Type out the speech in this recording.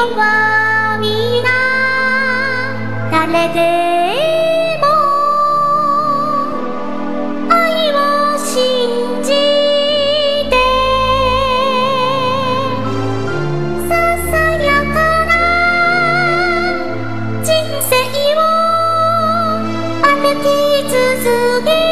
はみな誰でも愛を信じてささやかな人生を歩き続け